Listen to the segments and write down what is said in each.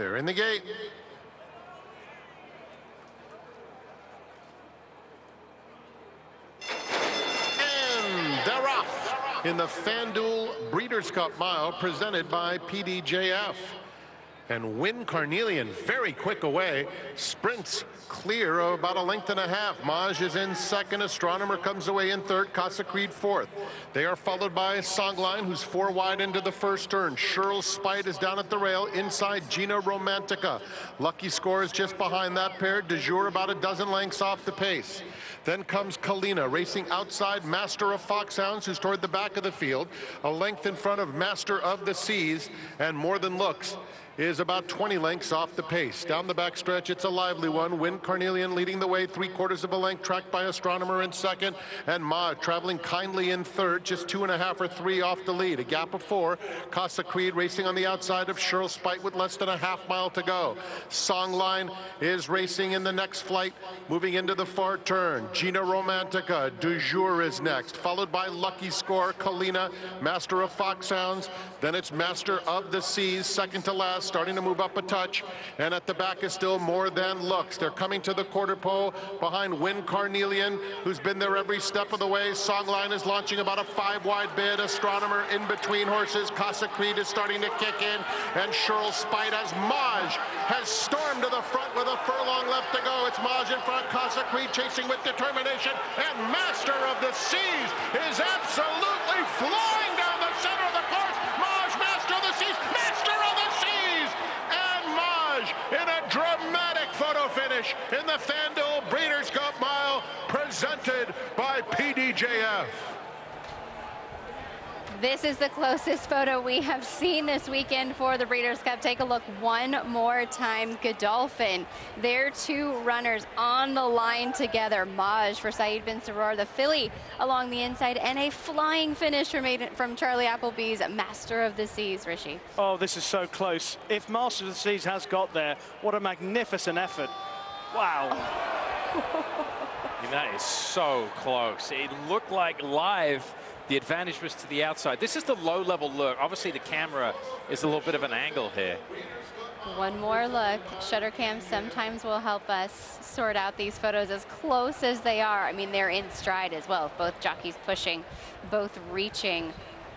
They're in the gate. And they're off in the FanDuel Breeders' Cup Mile presented by PDJF. And Win Carnelian, very quick away, sprints clear about a length and a half. Mawj is in second, Astronomer comes away in third, Casa Creed fourth. They are followed by Songline, who's four wide into the first turn. Shirl's Speight is down at the rail, inside Gina Romantica. Lucky Score is just behind that pair, De about a dozen lengths off the pace. Then comes Kalina, racing outside Master of Foxhounds, who's toward the back of the field, a length in front of Master of the Seas, and More Than Looks is about 20 lengths off the pace. Down the backstretch, it's a lively one. Win Carnelian leading the way, three quarters of a length, tracked by Astronomer in second, and Mawj traveling kindly in third, just two and a half or three off the lead. A gap of four. Casa Creed racing on the outside of Shirl's Speight with less than a half mile to go. Songline is racing in the next flight, moving into the far turn. Gina Romantica, Du Jour is next, followed by Lucky Score, Kalina, Master of Foxhounds. Then it's Master of the Seas, second to last starting to move up a touch. And at the back is still more than looks. They're coming to the quarter pole behind Win Carnelian, who's been there every step of the way. Songline is launching about a five wide bid. Astronomer in between horses. Casa Creed is starting to kick in. And Shirl's Speight as Mawj has stormed to the front with a furlong left to go. It's Mawj in front. Casa Creed chasing with determination. And Master of the Seas is absolutely flying down the center of the course. Mawj, Master of the Seas, Master of the Seas! And Mawj in a dramatic photo finish in the FanDuel Breeders' Cup Mile presented by PDJF. This is the closest photo we have seen this weekend for the Breeders' Cup. Take a look one more time. Godolphin, their two runners on the line together. Mawj for Saeed bin Suroor, the filly along the inside, and a flying finish from, from Charlie Appleby's Master of the Seas, Rishi. Oh, this is so close. If Master of the Seas has got there, what a magnificent effort. Wow. I mean, that is so close. It looked like live the advantage was to the outside. This is the low-level look. Obviously, the camera is a little bit of an angle here. One more look. Shutter cam sometimes will help us sort out these photos as close as they are. I mean, they're in stride as well. Both jockeys pushing, both reaching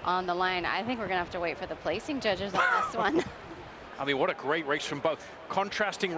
on the line. I think we're going to have to wait for the placing judges on this one. I mean, what a great race from both. Contrasting